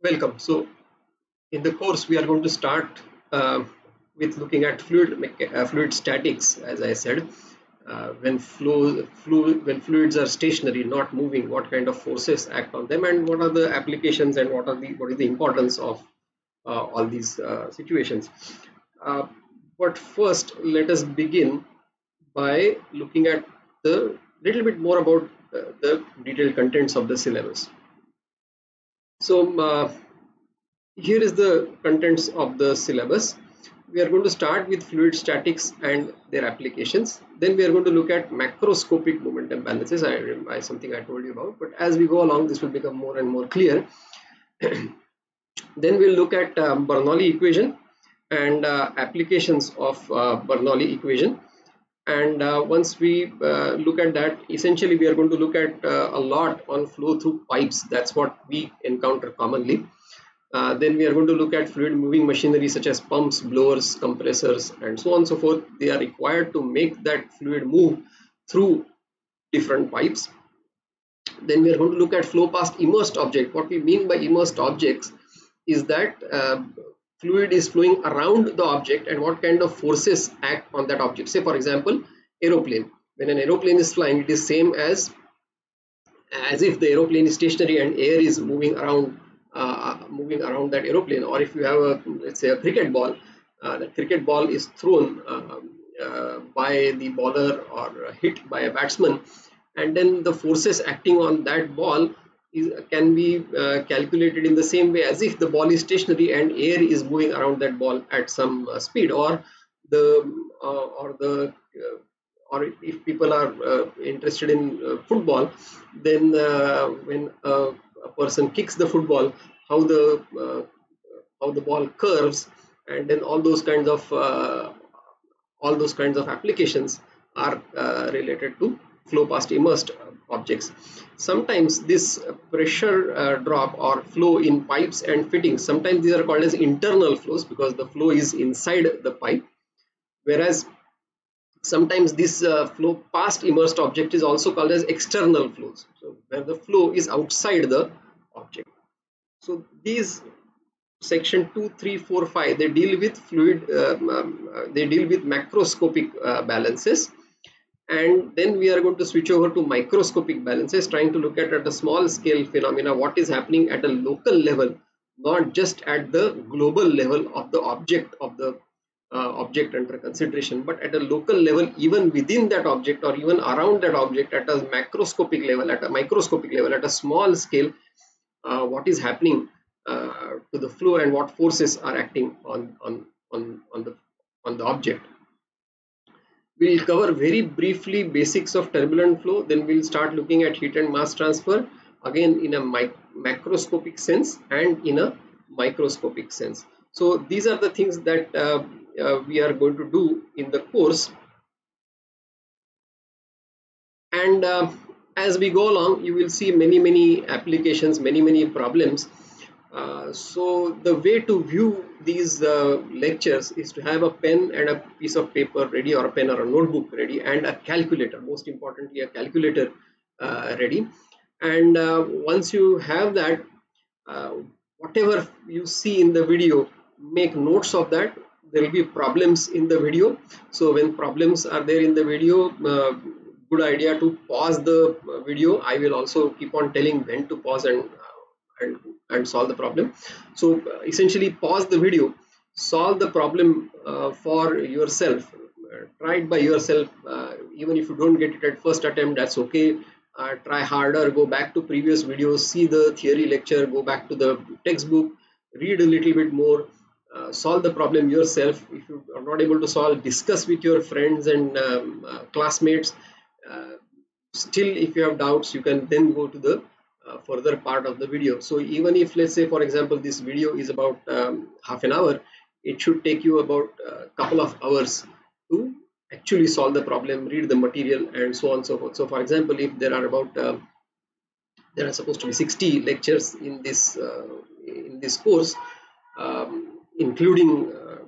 Welcome. So, in the course, we are going to start uh, with looking at fluid uh, fluid statics, as I said. Uh, when flow, when fluids are stationary, not moving, what kind of forces act on them, and what are the applications, and what are the what is the importance of uh, all these uh, situations. Uh, but first, let us begin by looking at the little bit more about the detailed contents of the syllabus. So uh, here is the contents of the syllabus. We are going to start with fluid statics and their applications. Then we are going to look at macroscopic momentum balances, I, something I told you about. But as we go along, this will become more and more clear. then we'll look at um, Bernoulli equation and uh, applications of uh, Bernoulli equation and uh, once we uh, look at that essentially we are going to look at uh, a lot on flow through pipes. That's what we encounter commonly. Uh, then we are going to look at fluid moving machinery such as pumps blowers compressors and so on and so forth. They are required to make that fluid move through different pipes. Then we are going to look at flow past immersed object. What we mean by immersed objects is that uh, fluid is flowing around the object and what kind of forces act on that object. Say for example aeroplane. When an aeroplane is flying it is same as as if the aeroplane is stationary and air is moving around uh, moving around that aeroplane. Or if you have a let's say a cricket ball uh, the cricket ball is thrown um, uh, by the bowler or hit by a batsman and then the forces acting on that ball can be uh, calculated in the same way as if the ball is stationary and air is moving around that ball at some uh, speed or the uh, or the uh, or if people are uh, interested in football then when a person kicks the football how the how the ball curves and then all those kinds of all those kinds of applications are related to flow past immersed objects. Sometimes this pressure uh, drop or flow in pipes and fittings, sometimes these are called as internal flows because the flow is inside the pipe. Whereas sometimes this uh, flow past immersed object is also called as external flows. So where the flow is outside the object. So these section 2 3 4 5 they deal with fluid um, um, uh, they deal with macroscopic uh, balances and then we are going to switch over to microscopic balances trying to look at at a small scale phenomena what is happening at a local level not just at the global level of the object of the uh, object under consideration but at a local level even within that object or even around that object at a macroscopic level at a microscopic level at a small scale uh, what is happening uh, to the flow and what forces are acting on on on on the on the object We'll cover very briefly basics of turbulent flow. Then we'll start looking at heat and mass transfer again in a macroscopic sense and in a microscopic sense. So these are the things that uh, uh, we are going to do in the course. And uh, as we go along, you will see many, many applications, many, many problems uh, so the way to view these uh, lectures is to have a pen and a piece of paper ready or a pen or a notebook ready and a calculator most importantly a calculator uh, ready. And uh, once you have that uh, whatever you see in the video make notes of that. There will be problems in the video. So when problems are there in the video good idea to pause the video. I will also keep on telling when to pause and and, and solve the problem. So uh, essentially pause the video, solve the problem uh, for yourself, uh, try it by yourself. Uh, even if you don't get it at first attempt, that's okay. Uh, try harder, go back to previous videos, see the theory lecture, go back to the textbook, read a little bit more, uh, solve the problem yourself. If you are not able to solve, discuss with your friends and um, classmates. still, if you have doubts, you can then go to the uh, further part of the video. So even if let's say for example this video is about um, half an hour it should take you about a couple of hours to actually solve the problem read the material and so on and so forth. So for example if there are about um, there are supposed to be 60 lectures in this uh, in this course um, including uh,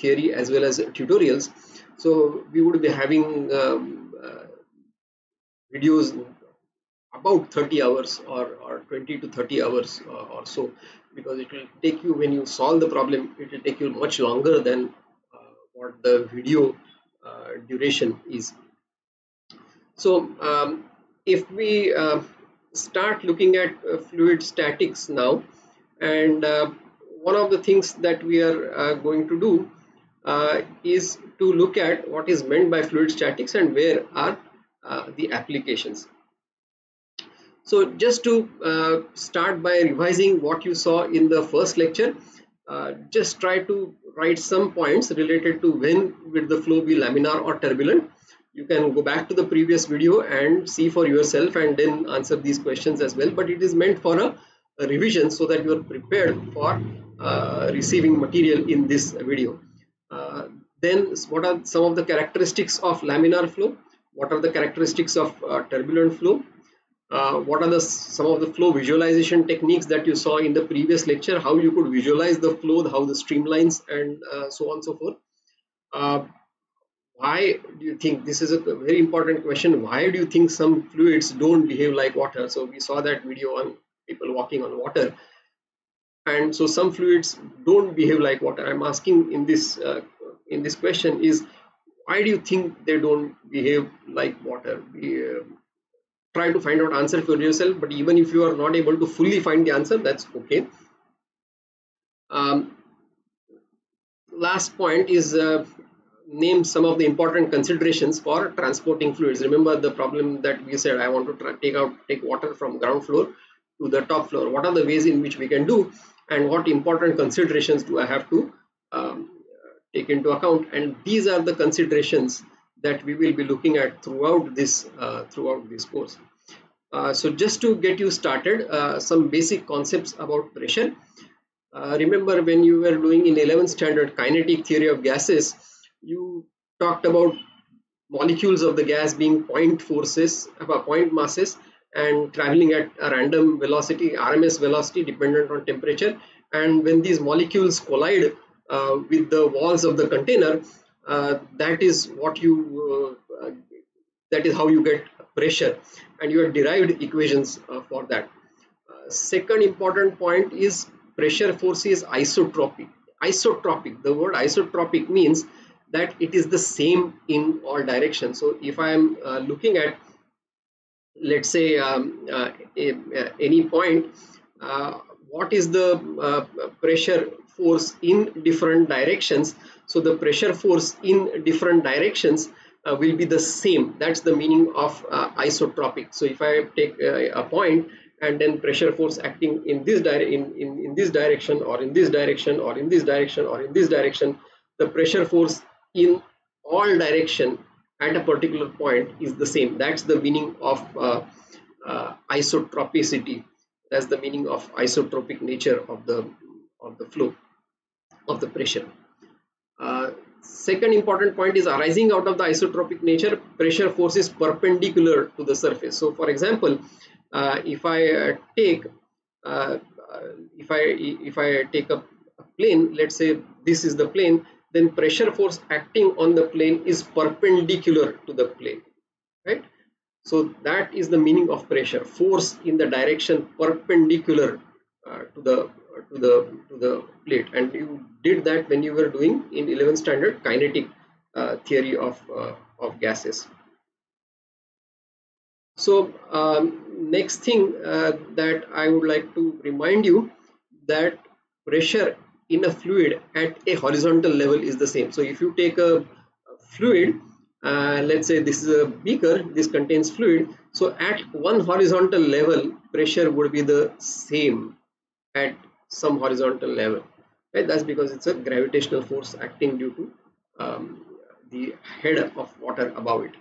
theory as well as tutorials so we would be having um, uh, videos about 30 hours or, or 20 to 30 hours or, uh, or so because it will take you when you solve the problem it will take you much longer than uh, what the video uh, duration is. So um, if we uh, start looking at uh, fluid statics now and uh, one of the things that we are going to do is to look at what is meant by fluid statics and where are the applications so just to uh, start by revising what you saw in the first lecture, uh, just try to write some points related to when will the flow be laminar or turbulent. You can go back to the previous video and see for yourself and then answer these questions as well. But it is meant for a, a revision so that you are prepared for uh, receiving material in this video. Uh, then what are some of the characteristics of laminar flow? What are the characteristics of uh, turbulent flow? Uh, what are the some of the flow visualization techniques that you saw in the previous lecture? How you could visualize the flow how the streamlines and uh, so on and so forth. Uh, why do you think this is a very important question why do you think some fluids don't behave like water? So we saw that video on people walking on water. And so some fluids don't behave like water. I'm asking in this uh, in this question is why do you think they don't behave like water? Uh, try to find out answer for yourself but even if you are not able to fully find the answer that's okay. Um, last point is uh, name some of the important considerations for transporting fluids. Remember the problem that we said i want to take out take water from ground floor to the top floor. What are the ways in which we can do and what important considerations do i have to um, take into account? And these are the considerations that we will be looking at throughout this uh, throughout this course. Uh, so just to get you started, uh, some basic concepts about pressure. Uh, remember when you were doing in 11th standard kinetic theory of gases, you talked about molecules of the gas being point forces, uh, point masses and traveling at a random velocity, RMS velocity dependent on temperature. And when these molecules collide uh, with the walls of the container, that is what you uh, that is how you get pressure and you have derived equations uh, for that. Second important point is pressure force is isotropic. Isotropic the word isotropic means that it is the same in all directions. So if i am uh, looking at let's say um, uh, a, any point uh, what is the pressure force in different directions so the pressure force in different directions uh, will be the same. That's the meaning of uh, isotropic. So if i take uh, a point and then pressure force acting in this in, in, in this direction or in this direction or in this direction or in this direction the pressure force in all direction at a particular point is the same. That's the meaning of uh, uh, isotropicity. That's the meaning of isotropic nature of the of the flow of the pressure. Second important point is arising out of the isotropic nature, pressure force is perpendicular to the surface. So for example, uh, if I uh, take uh, if I if I take a, a plane, let's say this is the plane, then pressure force acting on the plane is perpendicular to the plane, right? So that is the meaning of pressure, force in the direction perpendicular uh, to the to the to the plate and you did that when you were doing in 11th standard kinetic uh, theory of uh, of gases. So um, next thing uh, that i would like to remind you that pressure in a fluid at a horizontal level is the same. So if you take a, fluid uh, let's say this is a beaker this contains fluid so at one horizontal level pressure would be the same at some horizontal level right that's because it's a gravitational force acting due to um, the head of water above it.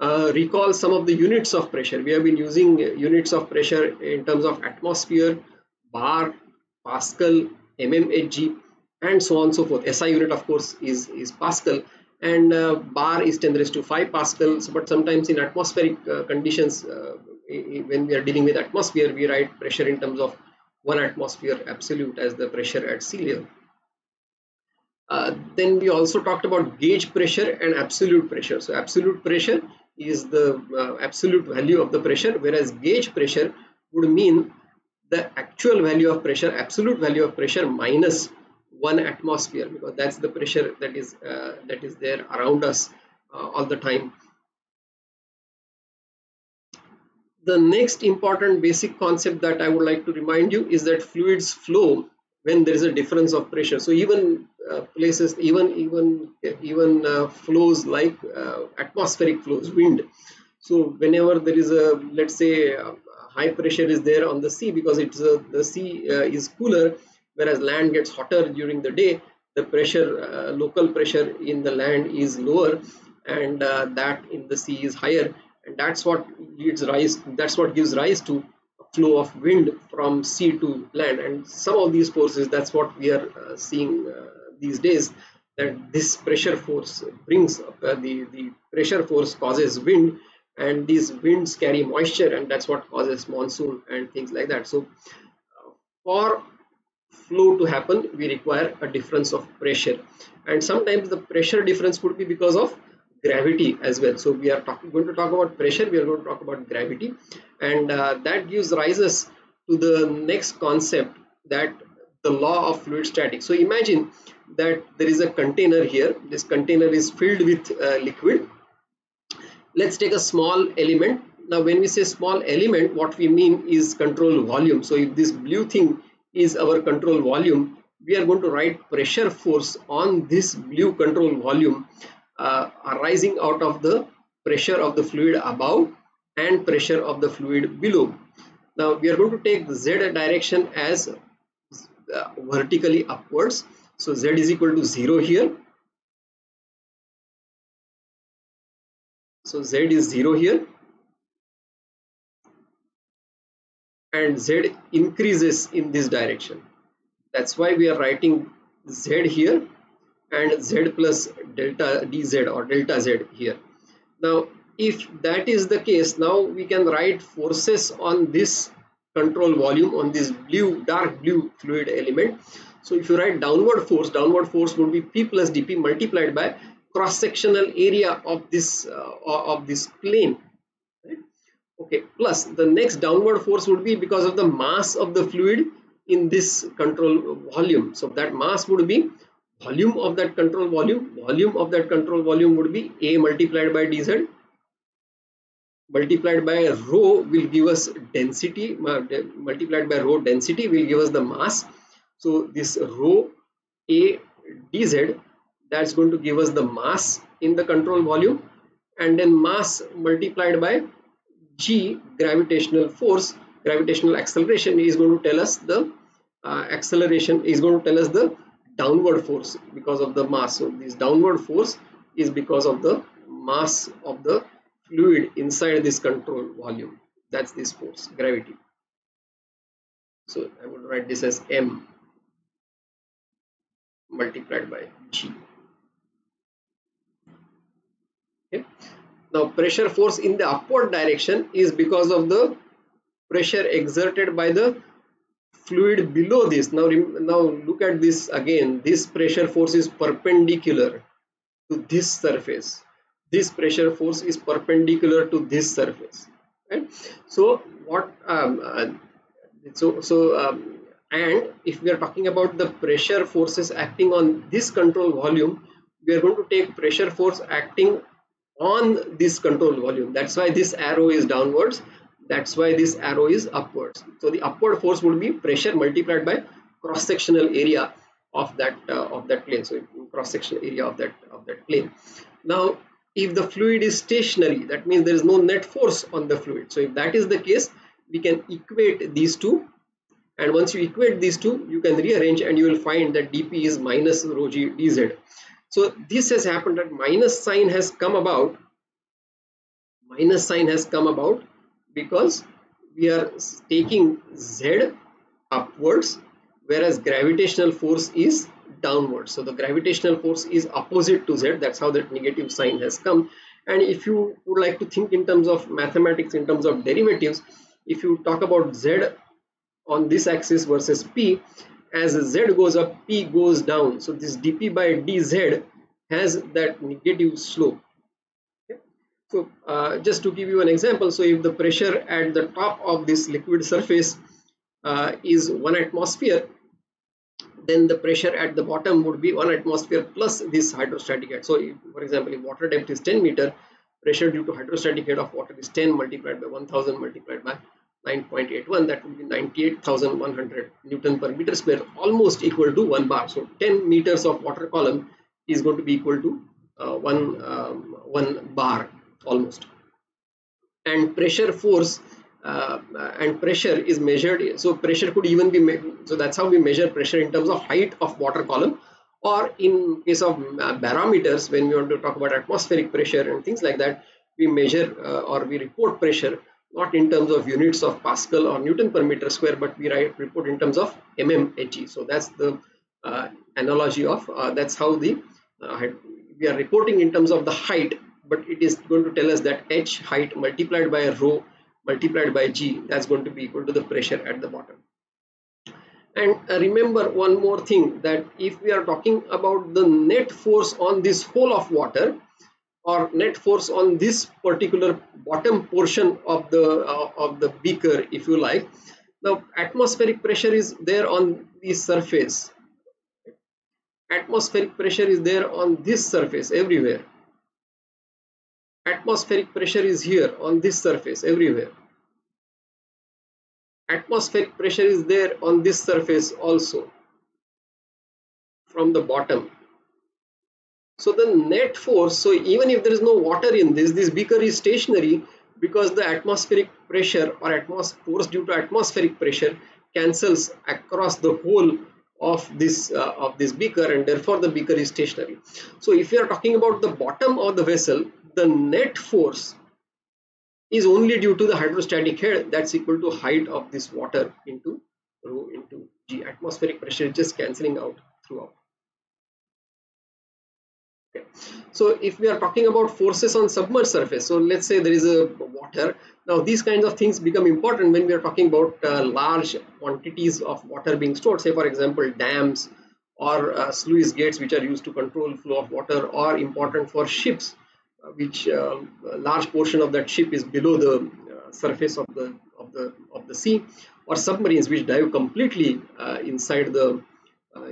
Uh, recall some of the units of pressure. We have been using units of pressure in terms of atmosphere bar pascal mmHg and so on and so forth. SI unit of course is is pascal and uh, bar is 10 raised to 5 pascals but sometimes in atmospheric uh, conditions uh, when we are dealing with atmosphere we write pressure in terms of one atmosphere absolute as the pressure at sea level. Uh, then we also talked about gauge pressure and absolute pressure. So absolute pressure is the uh, absolute value of the pressure whereas gauge pressure would mean the actual value of pressure absolute value of pressure minus one atmosphere because that's the pressure that is uh, that is there around us uh, all the time the next important basic concept that I would like to remind you is that fluids flow when there is a difference of pressure. So even uh, places, even even even uh, flows like uh, atmospheric flows, wind. So whenever there is a let's say uh, high pressure is there on the sea because it's the sea uh, is cooler, whereas land gets hotter during the day. The pressure, uh, local pressure in the land is lower, and that in the sea is higher and that's what leads rise that's what gives rise to flow of wind from sea to land. And some of these forces that's what we are uh, seeing uh, these days that this pressure force brings uh, the the pressure force causes wind and these winds carry moisture and that's what causes monsoon and things like that. So uh, for flow to happen we require a difference of pressure. And sometimes the pressure difference could be because of gravity as well. So we are going to talk about pressure we are going to talk about gravity. And uh, that gives rises to the next concept that the law of fluid statics so imagine that there is a container here. This container is filled with uh, liquid. Let's take a small element. Now when we say small element what we mean is control volume. So if this blue thing is our control volume we are going to write pressure force on this blue control volume uh, arising out of the pressure of the fluid above and pressure of the fluid below. Now we are going to take z direction as uh, vertically upwards. So z is equal to 0 here. So z is 0 here. And z increases in this direction. That's why we are writing z here and z plus delta dz or delta z here. Now if that is the case now we can write forces on this control volume on this blue dark blue fluid element. So if you write downward force downward force would be p plus dp multiplied by cross sectional area of this uh, of this plane right? okay plus the next downward force would be because of the mass of the fluid in this control volume. So that mass would be volume of that control volume volume of that control volume would be a multiplied by dz multiplied by rho will give us density multiplied by rho density will give us the mass. So this rho a dz that's going to give us the mass in the control volume. And then mass multiplied by g gravitational force gravitational acceleration is going to tell us the uh, acceleration is going to tell us the downward force because of the mass. So this downward force is because of the mass of the fluid inside this control volume. That's this force gravity. So i will write this as m multiplied by g. Okay. Now pressure force in the upward direction is because of the pressure exerted by the fluid below this. Now now look at this again. This pressure force is perpendicular to this surface. This pressure force is perpendicular to this surface. Right? So what um, uh, so so um, and if we are talking about the pressure forces acting on this control volume we are going to take pressure force acting on this control volume. That's why this arrow is downwards that's why this arrow is upwards. So the upward force would be pressure multiplied by cross sectional area of that uh, of that plane. So cross sectional area of that of that plane. Now if the fluid is stationary that means there is no net force on the fluid. So if that is the case we can equate these two. And once you equate these two you can rearrange and you will find that dp is minus rho g dz so this has happened that minus sign has come about minus sign has come about because we are taking z upwards whereas gravitational force is downwards. So the gravitational force is opposite to z. That's how that negative sign has come. And if you would like to think in terms of mathematics in terms of derivatives if you talk about z on this axis versus p as z goes up p goes down. So this dp by dz has that negative slope uh, just to give you an example, so if the pressure at the top of this liquid surface uh, is one atmosphere, then the pressure at the bottom would be one atmosphere plus this hydrostatic head. So if, for example, if water depth is 10 meter, pressure due to hydrostatic head of water is 10 multiplied by 1000 multiplied by 9.81 that would be 98,100 Newton per meter square almost equal to 1 bar. So 10 meters of water column is going to be equal to uh, 1, um, 1 bar almost. And pressure force uh, and pressure is measured so pressure could even be so that's how we measure pressure in terms of height of water column or in case of uh, barometers when we want to talk about atmospheric pressure and things like that we measure uh, or we report pressure not in terms of units of Pascal or Newton per meter square, but we write report in terms of mmHg. So that's the uh, analogy of uh, that's how the uh, we are reporting in terms of the height, but it is going to tell us that h height multiplied by rho multiplied by g that's going to be equal to the pressure at the bottom. And uh, remember one more thing that if we are talking about the net force on this whole of water, or net force on this particular bottom portion of the uh, of the beaker if you like the atmospheric pressure is there on the surface atmospheric pressure is there on this surface everywhere atmospheric pressure is here on this surface everywhere atmospheric pressure is there on this surface also from the bottom so the net force, so even if there is no water in this, this beaker is stationary because the atmospheric pressure or atmos force due to atmospheric pressure cancels across the whole of this uh, of this beaker and therefore the beaker is stationary. So if we are talking about the bottom of the vessel, the net force is only due to the hydrostatic head that's equal to height of this water into rho into g. Atmospheric pressure is just cancelling out throughout. Okay. So if we are talking about forces on submerged surface so let's say there is a water. Now these kinds of things become important when we are talking about uh, large quantities of water being stored. Say for example dams or uh, sluice gates which are used to control flow of water or important for ships which uh, a large portion of that ship is below the uh, surface of the of the of the sea or submarines which dive completely uh, inside the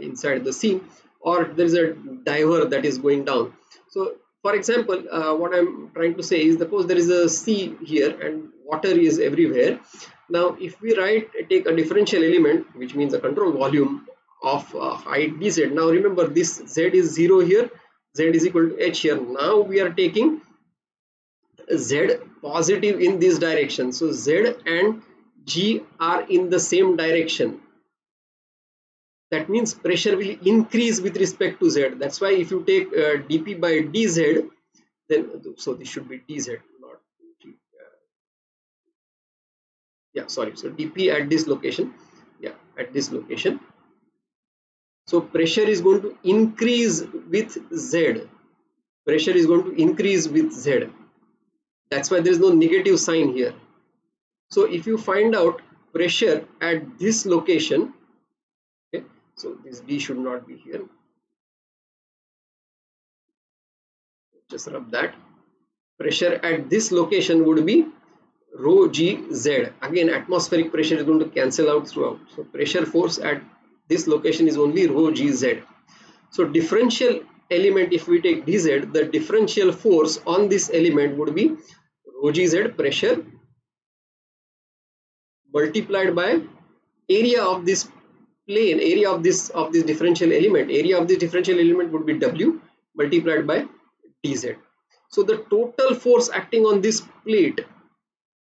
inside the sea or there is a diver that is going down. So for example uh, what i'm trying to say is suppose there is a sea here and water is everywhere. Now if we write take a differential element which means a control volume of uh, height dz. Now remember this z is 0 here z is equal to h here. Now we are taking z positive in this direction. So z and g are in the same direction. That means pressure will increase with respect to z. That's why if you take uh, dp by dz then so this should be dz not uh, yeah sorry. So dp at this location yeah at this location so pressure is going to increase with z. Pressure is going to increase with z. That's why there is no negative sign here. So if you find out pressure at this location okay so this d should not be here. Just rub that. Pressure at this location would be rho g z. Again atmospheric pressure is going to cancel out throughout. So pressure force at this location is only rho g z. So differential element if we take dz the differential force on this element would be rho g z pressure multiplied by area of this plane area of this of this differential element area of this differential element would be w multiplied by dz so the total force acting on this plate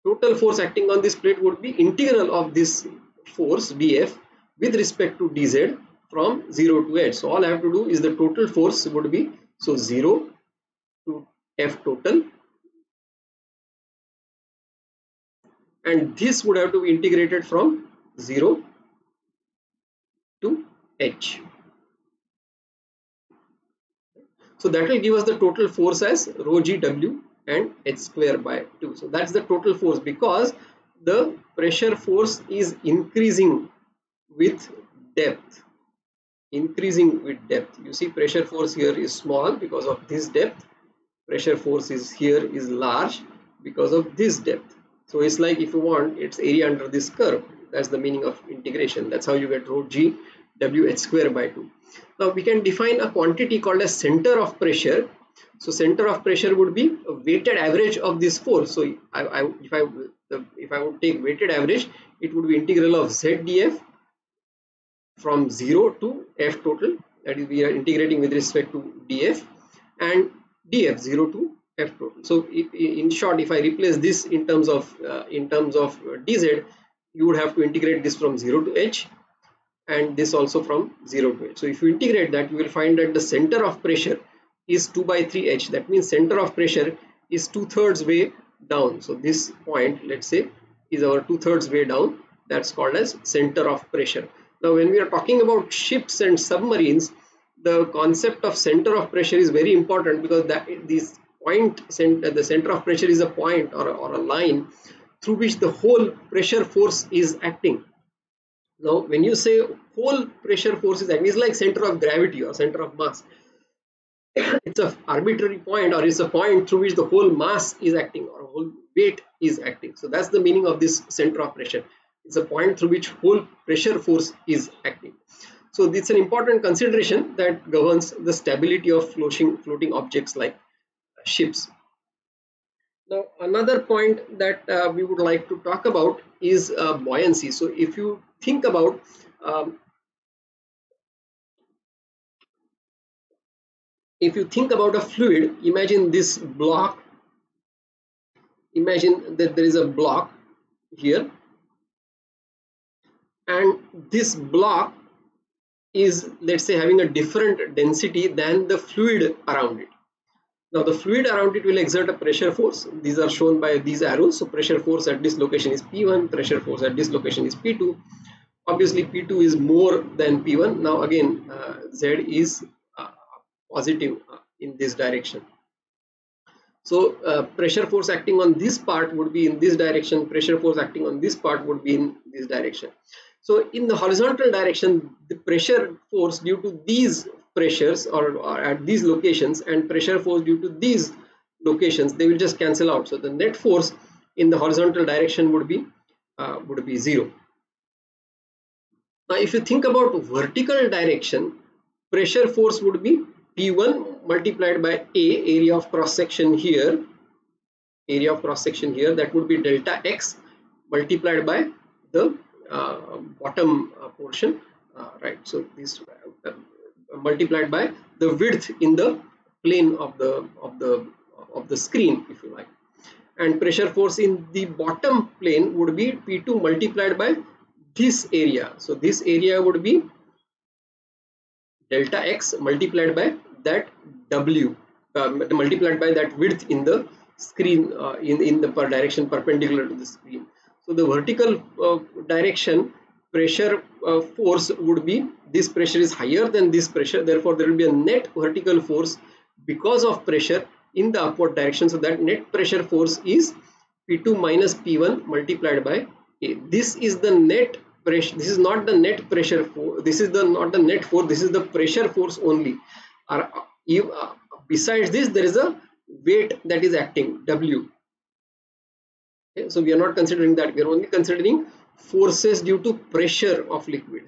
total force acting on this plate would be integral of this force df with respect to dz from 0 to h so all i have to do is the total force would be so 0 to f total and this would have to be integrated from 0 to h. So that will give us the total force as rho g w and h square by 2. So that's the total force because the pressure force is increasing with depth increasing with depth. You see pressure force here is small because of this depth. Pressure force is here is large because of this depth. So it's like if you want its area under this curve. That's the meaning of integration. That's how you get rho g w h square by 2 now we can define a quantity called as center of pressure. So center of pressure would be a weighted average of this force. So I, I if i if i would take weighted average it would be integral of z df from 0 to f total that is we are integrating with respect to df and df 0 to f total. So in short if i replace this in terms of uh, in terms of dz you would have to integrate this from 0 to h and this also from 0 to h. So if you integrate that you will find that the center of pressure is 2 by 3 h. That means center of pressure is two-thirds way down. So this point let's say is our two-thirds way down. That's called as center of pressure now when we are talking about ships and submarines the concept of center of pressure is very important because that this point center the center of pressure is a point or a, or a line through which the whole pressure force is acting. Now when you say whole pressure force is acting it's like center of gravity or center of mass. It's a arbitrary point or it's a point through which the whole mass is acting or whole weight is acting. So that's the meaning of this center of pressure it's a point through which whole pressure force is acting. So it's an important consideration that governs the stability of floating floating objects like ships. Now another point that uh, we would like to talk about is uh, buoyancy. So if you think about um, if you think about a fluid imagine this block. Imagine that there is a block here and this block is let's say having a different density than the fluid around it. Now the fluid around it will exert a pressure force. These are shown by these arrows. So pressure force at this location is p1 pressure force at this location is p2 obviously p2 is more than p1 now again uh, z is positive uh, in this direction. So uh, pressure force acting on this part would be in this direction. Pressure force acting on this part would be in this direction so in the horizontal direction the pressure force due to these pressures or, or at these locations and pressure force due to these locations they will just cancel out. So the net force in the horizontal direction would be uh, would be zero. Now if you think about vertical direction pressure force would be P1 multiplied by A area of cross section here area of cross section here that would be delta x multiplied by the bottom uh, portion uh, right. So this uh, multiplied by the width in the plane of the of the of the screen if you like. And pressure force in the bottom plane would be p2 multiplied by this area. So this area would be delta x multiplied by that w uh, multiplied by that width in the screen uh, in in the per direction perpendicular to the screen so the vertical uh, direction pressure uh, force would be this pressure is higher than this pressure therefore there will be a net vertical force because of pressure in the upward direction. So that net pressure force is p2 minus p1 multiplied by a. This is the net pressure this is not the net pressure force this is the not the net force this is the pressure force only. Or uh, besides this there is a weight that is acting w okay, so we are not considering that. We are only considering forces due to pressure of liquid.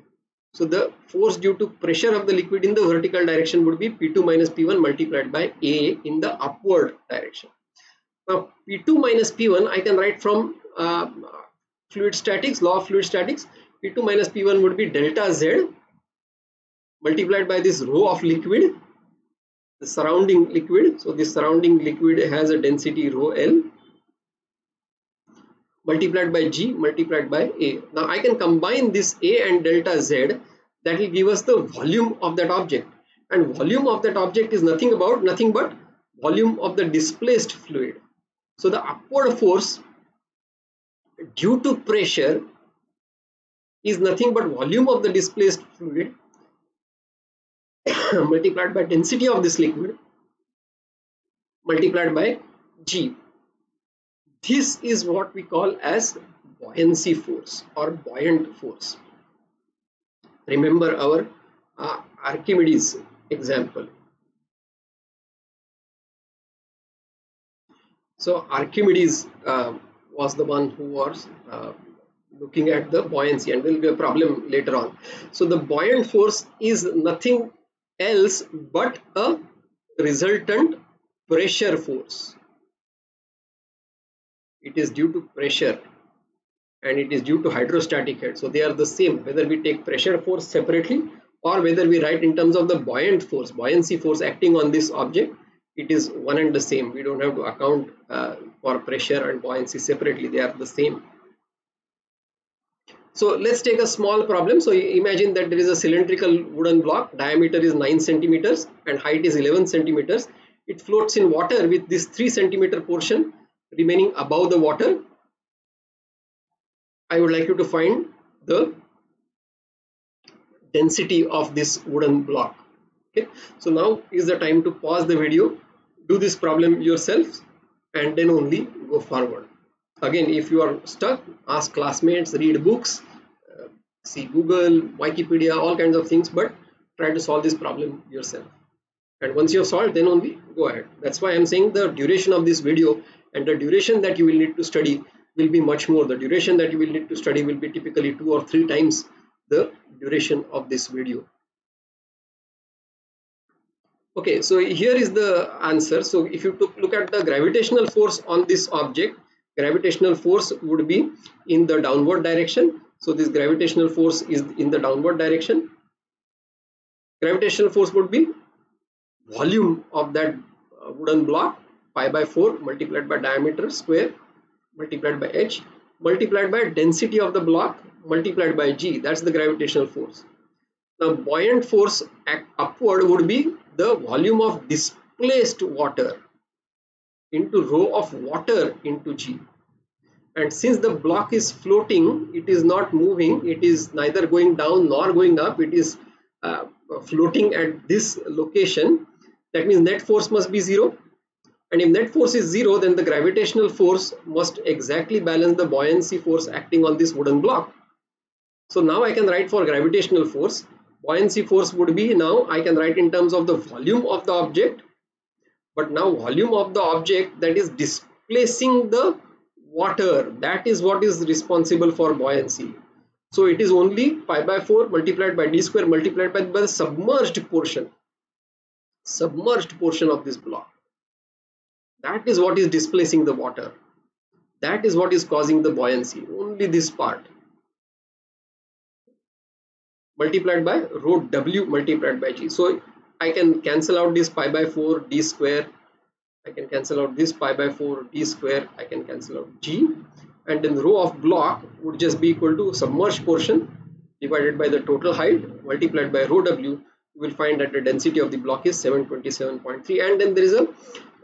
So the force due to pressure of the liquid in the vertical direction would be p2 minus p1 multiplied by a in the upward direction. Now p2 minus p1 i can write from uh, fluid statics law of fluid statics. P2 minus p1 would be delta z multiplied by this rho of liquid the surrounding liquid. So this surrounding liquid has a density rho l multiplied by g multiplied by a. Now i can combine this a and delta z. That will give us the volume of that object. And volume of that object is nothing about nothing but volume of the displaced fluid. So the upward force due to pressure is nothing but volume of the displaced fluid multiplied by density of this liquid multiplied by g. This is what we call as buoyancy force or buoyant force. Remember our uh, Archimedes example. So Archimedes uh, was the one who was uh, looking at the buoyancy and will be a problem later on. So the buoyant force is nothing else but a resultant pressure force. It is due to pressure and it is due to hydrostatic head. So they are the same whether we take pressure force separately or whether we write in terms of the buoyant force, buoyancy force acting on this object, it is one and the same. We don't have to account uh, for pressure and buoyancy separately, they are the same. So let's take a small problem. So imagine that there is a cylindrical wooden block, diameter is 9 centimeters and height is 11 centimeters. It floats in water with this 3 centimeter portion remaining above the water. I would like you to find the density of this wooden block. Okay, so now is the time to pause the video, do this problem yourself and then only go forward again if you are stuck ask classmates read books uh, see google wikipedia all kinds of things but try to solve this problem yourself and once you have solved then only go ahead that's why i'm saying the duration of this video and the duration that you will need to study will be much more. The duration that you will need to study will be typically two or three times the duration of this video. Okay so here is the answer. So if you took, look at the gravitational force on this object gravitational force would be in the downward direction. So this gravitational force is in the downward direction. Gravitational force would be volume of that uh, wooden block pi by 4 multiplied by diameter square multiplied by h multiplied by density of the block multiplied by g that's the gravitational force the buoyant force upward would be the volume of displaced water into rho of water into G. And since the block is floating, it is not moving, it is neither going down nor going up, it is uh, floating at this location. That means net force must be zero. And if net force is zero, then the gravitational force must exactly balance the buoyancy force acting on this wooden block. So now I can write for gravitational force. Buoyancy force would be now I can write in terms of the volume of the object but now volume of the object that is displacing the water that is what is responsible for buoyancy so it is only pi by 4 multiplied by d square multiplied by, by the submerged portion submerged portion of this block that is what is displacing the water. That is what is causing the buoyancy. Only this part. Multiplied by rho w multiplied by g. So I can cancel out this pi by 4 d square. I can cancel out this pi by 4 d square. I can cancel out g. And then rho of block would just be equal to submerged portion divided by the total height multiplied by rho w you will find that the density of the block is 727.3 and then there is a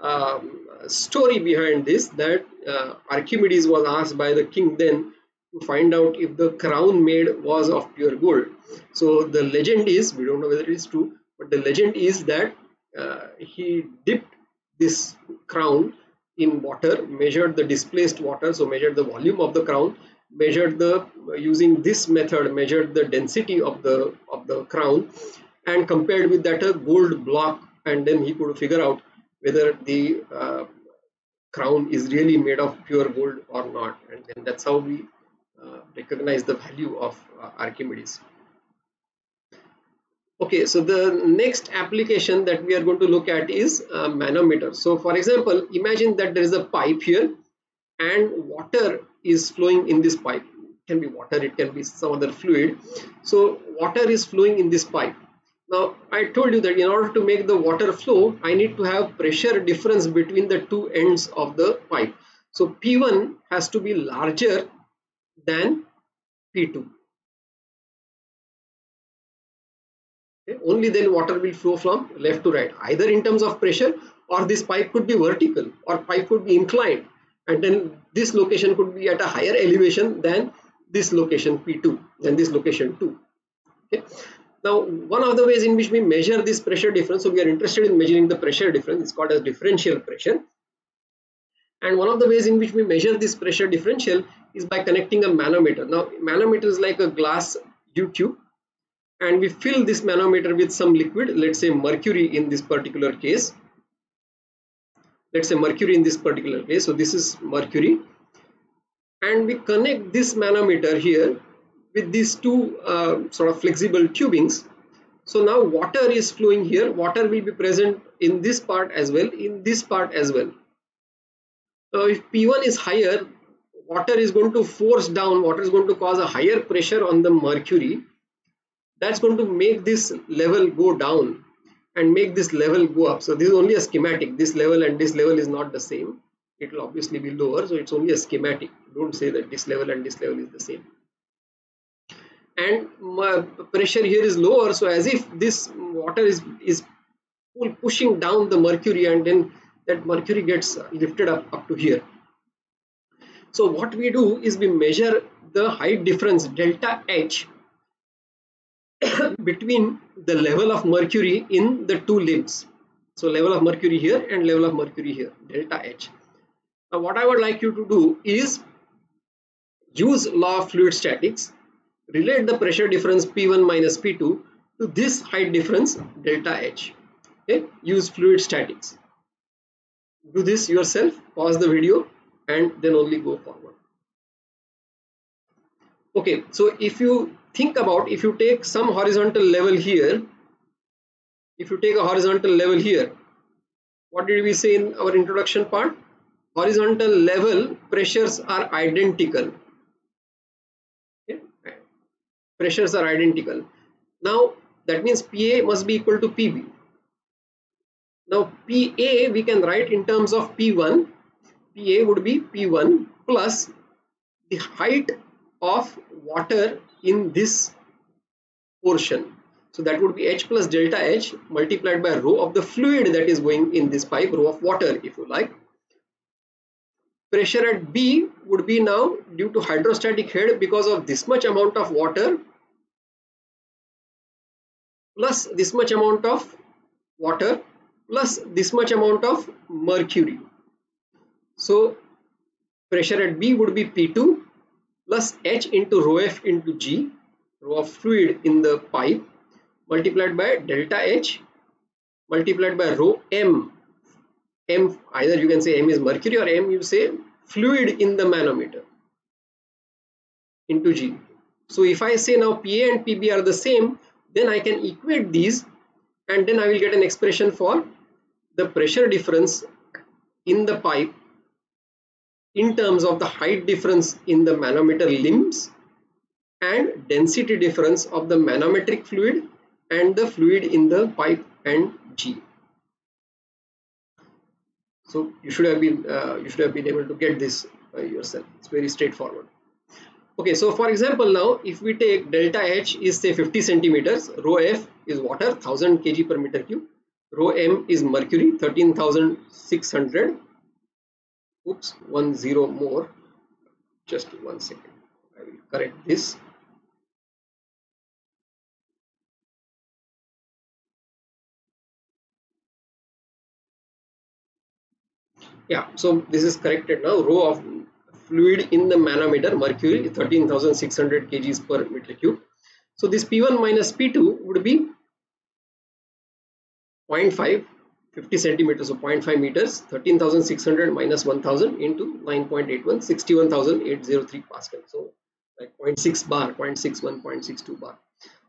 um, story behind this that uh, Archimedes was asked by the king then to find out if the crown made was of pure gold. So the legend is we don't know whether it is true but the legend is that uh, he dipped this crown in water measured the displaced water so measured the volume of the crown measured the using this method measured the density of the of the crown and compared with that a gold block and then he could figure out whether the uh, crown is really made of pure gold or not and then that's how we uh, recognize the value of uh, archimedes Okay, so the next application that we are going to look at is uh, manometer. So for example, imagine that there is a pipe here and water is flowing in this pipe. It can be water, it can be some other fluid. So water is flowing in this pipe. Now I told you that in order to make the water flow, I need to have pressure difference between the two ends of the pipe. So P1 has to be larger than P2 okay? only then water will flow from left to right either in terms of pressure or this pipe could be vertical or pipe could be inclined and then this location could be at a higher elevation than this location P2 than this location 2 okay now one of the ways in which we measure this pressure difference so we are interested in measuring the pressure difference it's called as differential pressure. And one of the ways in which we measure this pressure differential is by connecting a manometer. Now manometer is like a glass U tube and we fill this manometer with some liquid let's say mercury in this particular case. Let's say mercury in this particular case so this is mercury. And we connect this manometer here with these two uh, sort of flexible tubings. So now water is flowing here. Water will be present in this part as well in this part as well. So if p1 is higher water is going to force down water is going to cause a higher pressure on the mercury. That's going to make this level go down and make this level go up. So this is only a schematic. This level and this level is not the same. It will obviously be lower so it's only a schematic. Don't say that this level and this level is the same and pressure here is lower so as if this water is is pushing down the mercury and then that mercury gets lifted up up to here so what we do is we measure the height difference delta h between the level of mercury in the two limbs. So level of mercury here and level of mercury here, delta H. Now what I would like you to do is use law of fluid statics, relate the pressure difference P1 minus P2 to this height difference delta H. Okay, use fluid statics. Do this yourself, pause the video and then only go forward. Okay, so if you think about if you take some horizontal level here if you take a horizontal level here what did we say in our introduction part horizontal level pressures are identical? Pressures are identical now that means pa must be equal to pb now pa we can write in terms of p1 pa would be p1 plus the height of water in this portion. So that would be H plus delta H multiplied by rho of the fluid that is going in this pipe, rho of water if you like. Pressure at B would be now due to hydrostatic head because of this much amount of water plus this much amount of water plus this much amount of mercury. So pressure at B would be P2 plus H into rho F into G, rho of fluid in the pipe multiplied by delta H multiplied by rho M. M either you can say M is mercury or M you say fluid in the manometer into G. So if I say now PA and PB are the same then I can equate these and then I will get an expression for the pressure difference in the pipe in terms of the height difference in the manometer limbs and density difference of the manometric fluid and the fluid in the pipe and G. So you should have been uh, you should have been able to get this uh, yourself. It's very straightforward. Okay, so for example now if we take delta H is say 50 centimeters, rho F is water 1000 kg per meter cube, rho M is mercury 13600 oops one zero more. Just one second. I will correct this yeah so this is corrected now rho of fluid in the manometer mercury 13600 kgs per meter cube. So this p1 minus p2 would be 0.5 50 centimeters. Or 0.5 meters 13600 minus 1000 into 9.81 61803 pascal. So like 0.6 bar 0.61 0.62 bar.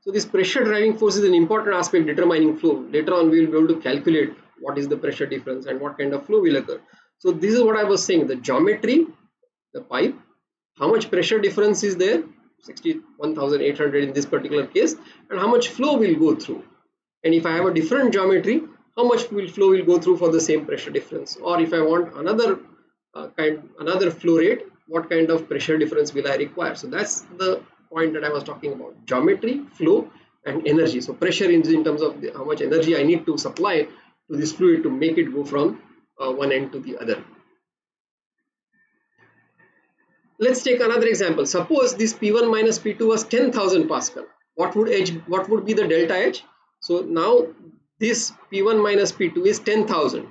So this pressure driving force is an important aspect determining flow. Later on we will be able to calculate what is the pressure difference and what kind of flow will occur so this is what i was saying the geometry the pipe how much pressure difference is there 61800 in this particular case and how much flow will go through. And if i have a different geometry how much will flow will go through for the same pressure difference? Or if I want another uh, kind another flow rate what kind of pressure difference will I require? So that's the point that I was talking about geometry flow and energy. So pressure is in terms of the, how much energy I need to supply to this fluid to make it go from uh, one end to the other let's take another example suppose this p1 minus p2 was 10000 pascal what would h what would be the delta h so now this P1 minus P2 is 10,000.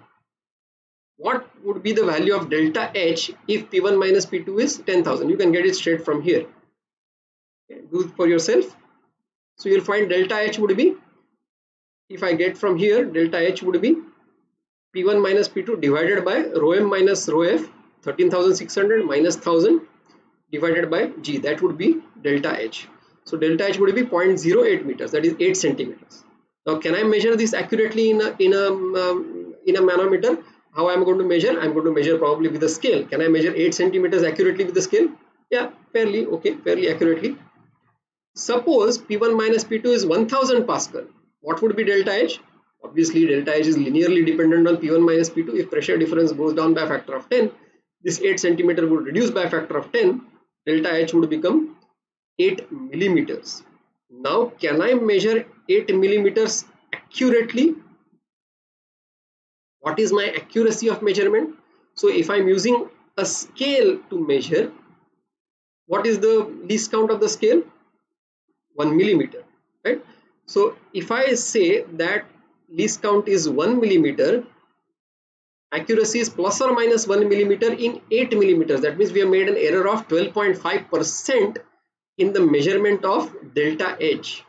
What would be the value of delta H if P1 minus P2 is 10,000? You can get it straight from here. Okay, do it for yourself. So you'll find delta H would be, if I get from here, delta H would be P1 minus P2 divided by rho m minus rho f 13600 minus 1000 divided by g that would be delta h. So delta h would be 0.08 meters that is 8 centimeters. Now can I measure this accurately in a, in a, um, in a manometer? How I'm going to measure? I'm going to measure probably with a scale. Can I measure 8 centimeters accurately with the scale? Yeah, fairly okay, fairly accurately. Suppose P1 minus P2 is 1000 Pascal. What would be delta H? Obviously, delta H is linearly dependent on P1 minus P2. If pressure difference goes down by a factor of 10, this 8 centimeter would reduce by a factor of 10. Delta H would become 8 millimeters. Now, can I measure 8 millimeters accurately? What is my accuracy of measurement? So, if I'm using a scale to measure, what is the least count of the scale? 1 millimeter, right? So, if I say that least count is 1 millimeter, accuracy is plus or minus 1 millimeter in 8 millimeters. That means we have made an error of 12.5 percent in the measurement of delta H.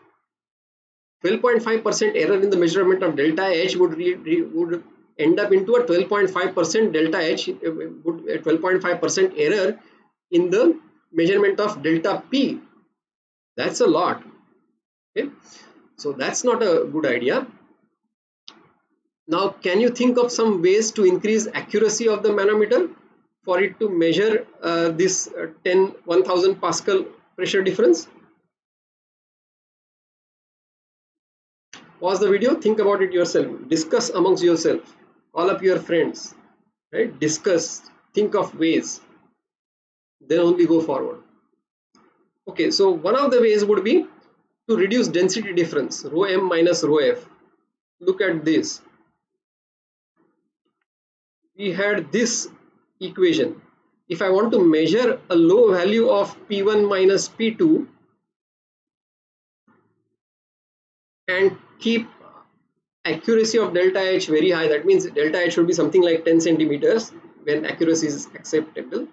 12.5% error in the measurement of delta H would, would end up into a 12.5% delta H, uh, would 12.5% error in the measurement of delta P. That's a lot. Okay, so that's not a good idea. Now, can you think of some ways to increase accuracy of the manometer for it to measure uh, this uh, 10 1000 Pascal pressure difference? Pause the video, think about it yourself, discuss amongst yourself, call up your friends, right? Discuss, think of ways, then only go forward. Okay, so one of the ways would be to reduce density difference, rho m minus rho f. Look at this. We had this equation if I want to measure a low value of P1 minus P2 and keep accuracy of delta H very high, that means delta H should be something like 10 centimeters when accuracy is acceptable.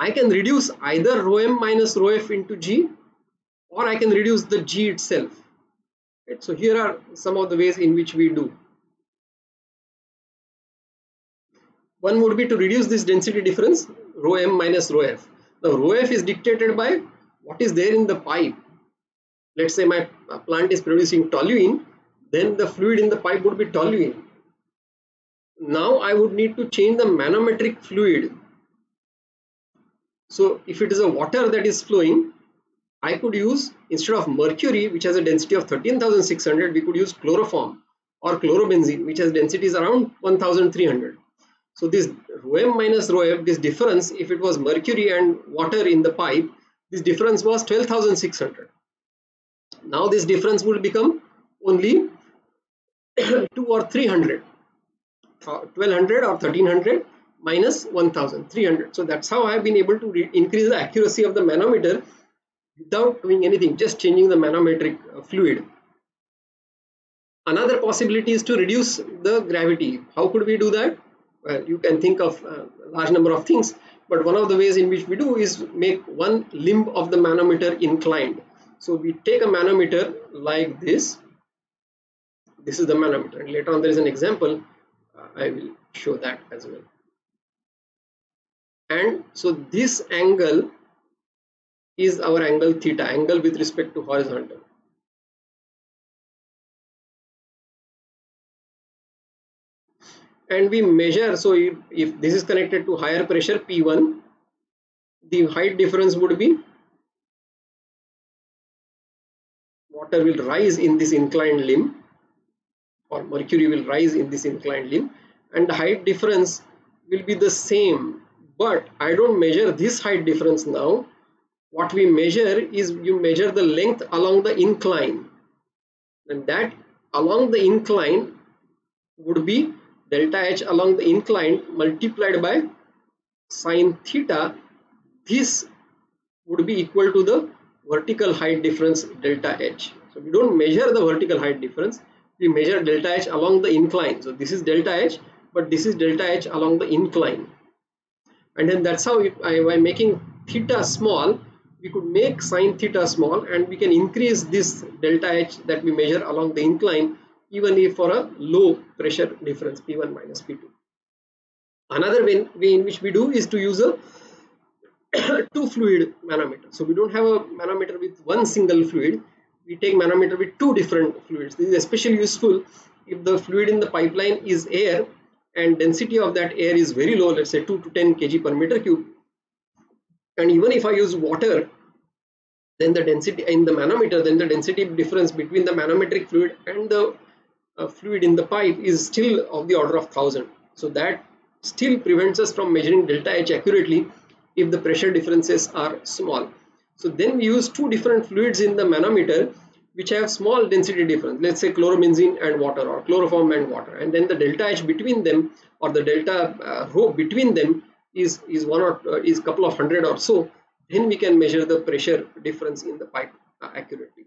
I can reduce either rho m minus rho f into g or I can reduce the g itself. Right? So here are some of the ways in which we do. One would be to reduce this density difference rho m minus rho f. Now rho f is dictated by what is there in the pipe. Let's say my uh, plant is producing toluene, then the fluid in the pipe would be toluene. Now I would need to change the manometric fluid. So if it is a water that is flowing, I could use instead of mercury which has a density of 13600 we could use chloroform or chlorobenzene which has densities around 1300 so this rho m minus rho f, this difference, if it was mercury and water in the pipe, this difference was 12,600. Now this difference will become only 2 or 300. 1200 or 1300 minus 1300. So that's how I've been able to increase the accuracy of the manometer without doing anything, just changing the manometric uh, fluid. Another possibility is to reduce the gravity. How could we do that? Well, you can think of a large number of things but one of the ways in which we do is make one limb of the manometer inclined. So we take a manometer like this. This is the manometer and later on there is an example. Uh, I will show that as well. And so this angle is our angle theta angle with respect to horizontal and we measure so if, if this is connected to higher pressure P1 the height difference would be water will rise in this inclined limb or mercury will rise in this inclined limb and the height difference will be the same. But I don't measure this height difference now. What we measure is you measure the length along the incline. And that along the incline would be delta h along the incline multiplied by sine theta this would be equal to the vertical height difference delta h. So we don't measure the vertical height difference we measure delta h along the incline. So this is delta h but this is delta h along the incline. And then that's how if I, by making theta small we could make sine theta small and we can increase this delta h that we measure along the incline even if for a low pressure difference P1 minus P2. Another way, way in which we do is to use a two fluid manometer. So we don't have a manometer with one single fluid. We take manometer with two different fluids. This is especially useful if the fluid in the pipeline is air and density of that air is very low, let's say 2 to 10 kg per meter cube. And even if I use water, then the density in the manometer, then the density difference between the manometric fluid and the uh, fluid in the pipe is still of the order of 1000. So that still prevents us from measuring delta H accurately if the pressure differences are small. So then we use two different fluids in the manometer which have small density difference. Let's say chlorobenzene and water or chloroform and water. And then the delta H between them or the delta uh, rho between them is is one or uh, is couple of hundred or so. Then we can measure the pressure difference in the pipe uh, accurately.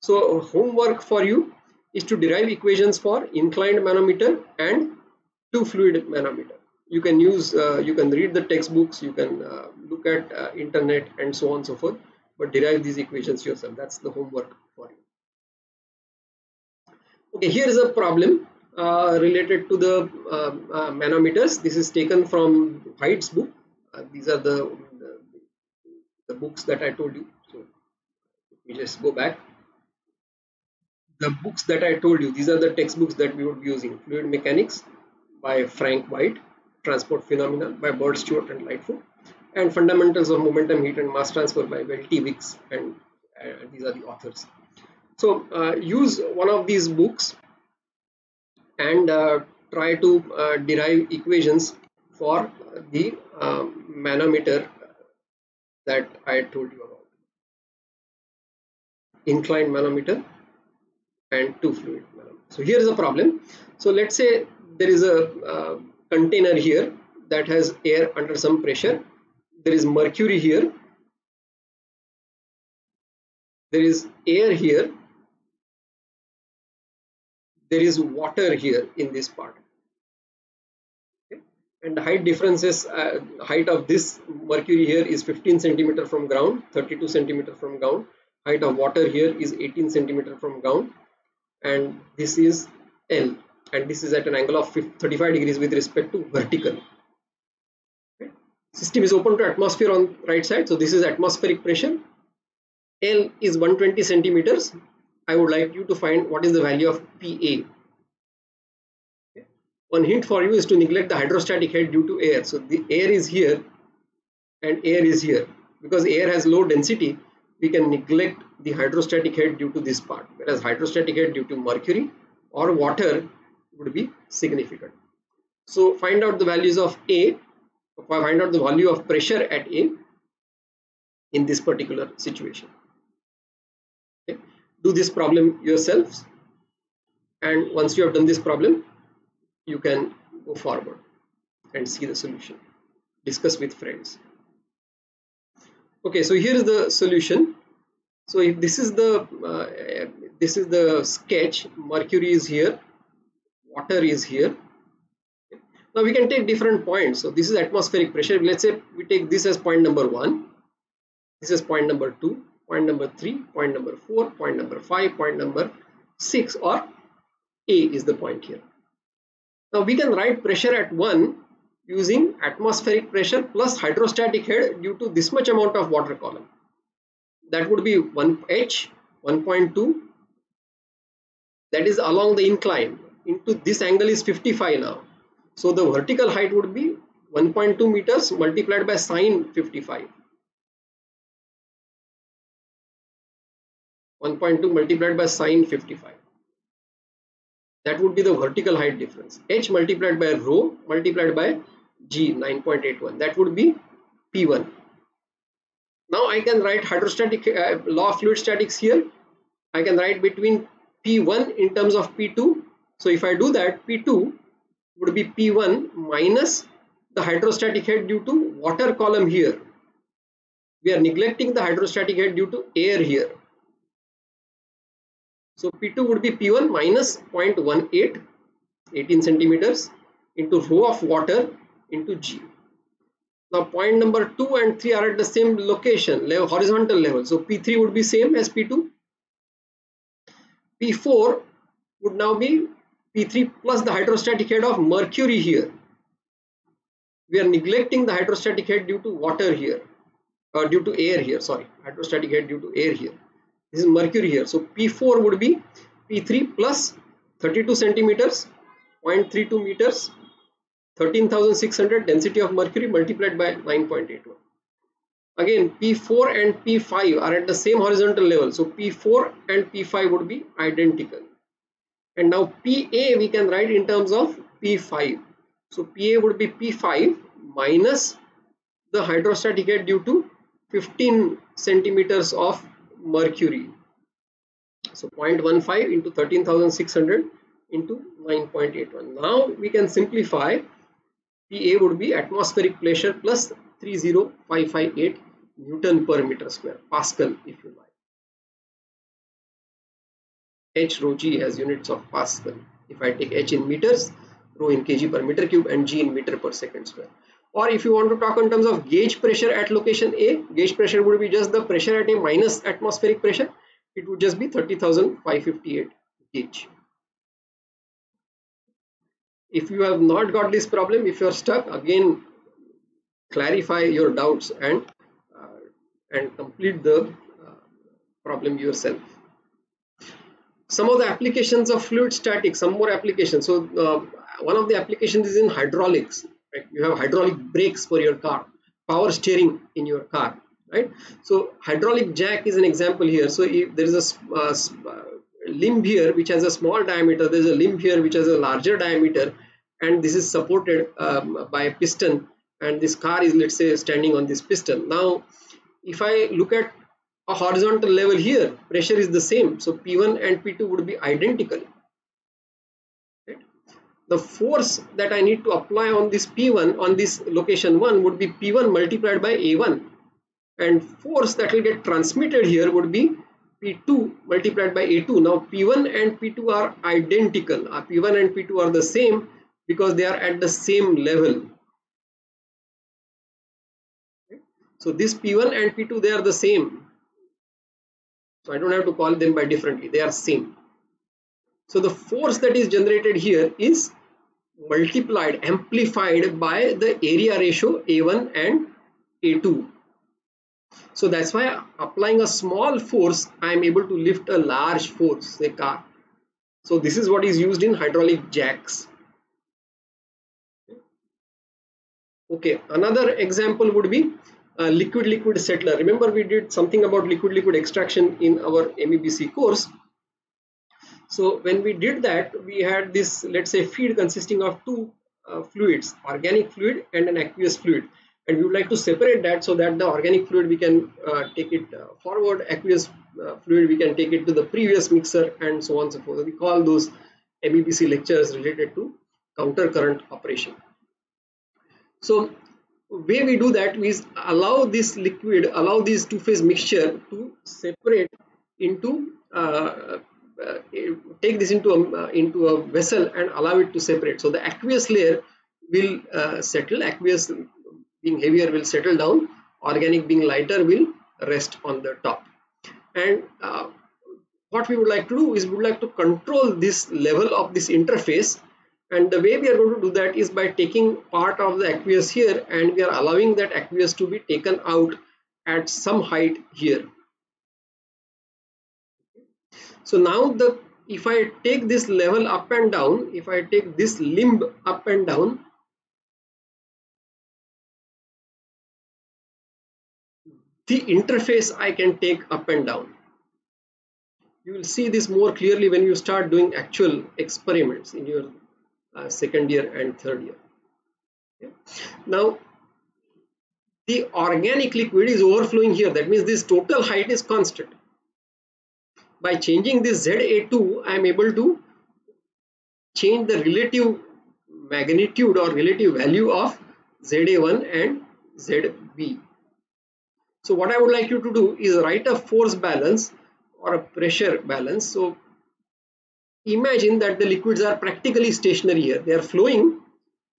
So homework for you is to derive equations for inclined manometer and two fluid manometer. You can use uh, you can read the textbooks you can uh, look at uh, internet and so on and so forth but derive these equations yourself. That's the homework for you. Okay here is a problem uh, related to the uh, uh, manometers. This is taken from White's book. These are the, the, the books that I told you. So let me just go back the books that I told you these are the textbooks that we would be using. Fluid mechanics by Frank White transport phenomena by Bird Stewart and Lightfoot and fundamentals of momentum heat and mass transfer by Welty Wicks and uh, these are the authors. So uh, use one of these books and uh, try to uh, derive equations for the um, manometer that I told you about. Inclined manometer and two fluid so here is a problem. So let's say there is a uh, container here that has air under some pressure. There is mercury here. There is air here. There is water here in this part. And the height differences uh, height of this mercury here is 15 centimeter from ground 32 centimeter from ground. Height of water here is 18 centimeter from ground and this is L and this is at an angle of 35 degrees with respect to vertical. System is open to atmosphere on right side so this is atmospheric pressure. L is 120 centimeters. I would like you to find what is the value of PA one hint for you is to neglect the hydrostatic head due to air. So the air is here and air is here because air has low density we can neglect the hydrostatic head due to this part whereas hydrostatic head due to mercury or water would be significant so find out the values of A find out the value of pressure at A in this particular situation. Okay. Do this problem yourselves and once you have done this problem you can go forward and see the solution. Discuss with friends. Okay, so here is the solution. So if this is the uh, this is the sketch, mercury is here, water is here now we can take different points. So this is atmospheric pressure. Let's say we take this as point number one. This is point number two, point number three, point number four, point number five, point number six, or A is the point here. Now we can write pressure at one using atmospheric pressure plus hydrostatic head due to this much amount of water column. That would be 1 H 1.2 that is along the incline into this angle is 55 now so the vertical height would be 1.2 meters multiplied by sine 55. 1.2 multiplied by sine 55. That would be the vertical height difference. H multiplied by rho multiplied by G 9.81. That would be P1. Now I can write hydrostatic uh, law of fluid statics here. I can write between P1 in terms of P2. So if I do that, P2 would be P1 minus the hydrostatic head due to water column here. We are neglecting the hydrostatic head due to air here. So P2 would be P1 minus 0.18, 18 centimeters into rho of water into G. Now point number 2 and 3 are at the same location, level, horizontal level. So P3 would be same as P2. P4 would now be P3 plus the hydrostatic head of mercury here. We are neglecting the hydrostatic head due to water here, or due to air here, sorry, hydrostatic head due to air here. This is mercury here. So P4 would be P3 plus 32 centimeters, 0.32 meters, 13,600 density of mercury multiplied by 9.81. Again, P4 and P5 are at the same horizontal level. So P4 and P5 would be identical. And now PA we can write in terms of P5. So PA would be P5 minus the hydrostatic head due to 15 centimeters of mercury. So 0.15 into 13,600 into 9.81. Now we can simplify PA would be atmospheric pressure plus 30558 Newton per meter square, Pascal if you like. H rho g has units of Pascal. If I take H in meters, rho in kg per meter cube and g in meter per second square. Or if you want to talk in terms of gauge pressure at location A, gauge pressure would be just the pressure at A minus atmospheric pressure. It would just be 30,558 gauge. If you have not got this problem, if you are stuck, again clarify your doubts and uh, and complete the uh, problem yourself. Some of the applications of fluid statics some more applications. So uh, one of the applications is in hydraulics right? You have hydraulic brakes for your car power steering in your car right? So hydraulic jack is an example here. So if there is a uh, uh, limb here which has a small diameter there's a limb here which has a larger diameter and this is supported um, by a piston and this car is let's say standing on this piston now if i look at a horizontal level here pressure is the same so p1 and p2 would be identical right? the force that i need to apply on this p1 on this location 1 would be p1 multiplied by a1 and force that will get transmitted here would be p2 multiplied by a2 now p1 and p2 are identical uh, p1 and p2 are the same because they are at the same level so this p1 and p2 they are the same so I don't have to call them by differently. They are same. So the force that is generated here is multiplied, amplified by the area ratio A1 and A2. So that's why applying a small force, I am able to lift a large force, say car. So this is what is used in hydraulic jacks. Okay, another example would be liquid liquid settler remember we did something about liquid liquid extraction in our MEBC course so when we did that we had this let's say feed consisting of two uh, fluids organic fluid and an aqueous fluid and we would like to separate that so that the organic fluid we can uh, take it uh, forward aqueous uh, fluid we can take it to the previous mixer and so on and so forth. We call those MEBC lectures related to counter current operation. So way we do that is allow this liquid allow this two phase mixture to separate into uh, uh, take this into a uh, into a vessel and allow it to separate. So the aqueous layer will settle aqueous being heavier will settle down organic being lighter will rest on the top. And uh, what we would like to do is we would like to control this level of this interface. And the way we are going to do that is by taking part of the aqueous here and we are allowing that aqueous to be taken out at some height here. So now the if I take this level up and down if I take this limb up and down the interface I can take up and down you will see this more clearly when you start doing actual experiments in your uh, second year and third year. Okay. Now, the organic liquid is overflowing here. That means this total height is constant. By changing this ZA2, I am able to change the relative magnitude or relative value of ZA1 and ZB. So what I would like you to do is write a force balance or a pressure balance. So imagine that the liquids are practically stationary here. They are flowing.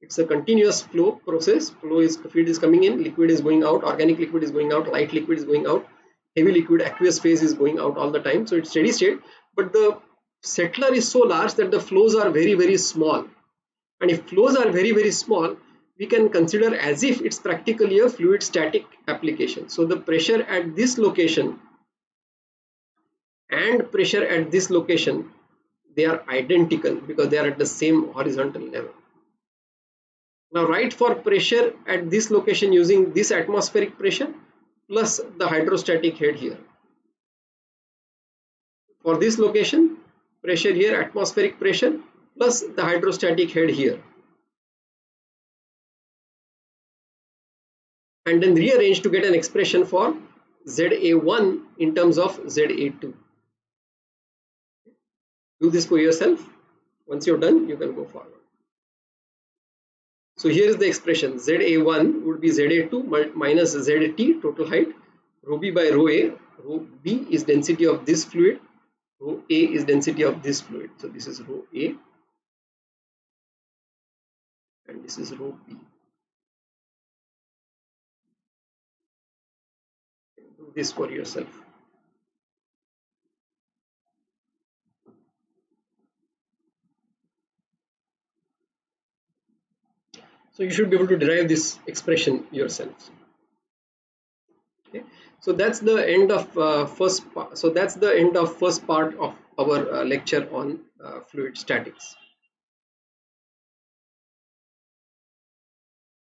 It's a continuous flow process. Flow is feed is coming in. Liquid is going out. Organic liquid is going out. Light liquid is going out. Heavy liquid aqueous phase is going out all the time. So it's steady state. But the settler is so large that the flows are very very small. And if flows are very very small we can consider as if it's practically a fluid static application. So the pressure at this location and pressure at this location they are identical because they are at the same horizontal level. Now write for pressure at this location using this atmospheric pressure plus the hydrostatic head here. For this location pressure here atmospheric pressure plus the hydrostatic head here and then rearrange to get an expression for ZA1 in terms of ZA2 do this for yourself. Once you're done you can go forward. So here is the expression. ZA1 would be ZA2 minus ZT total height. Rho b by rho a. Rho b is density of this fluid. Rho a is density of this fluid. So this is rho a. And this is rho b this for yourself. So you should be able to derive this expression yourself. Okay. So that's the end of uh, first so that's the end of first part of our uh, lecture on uh, fluid statics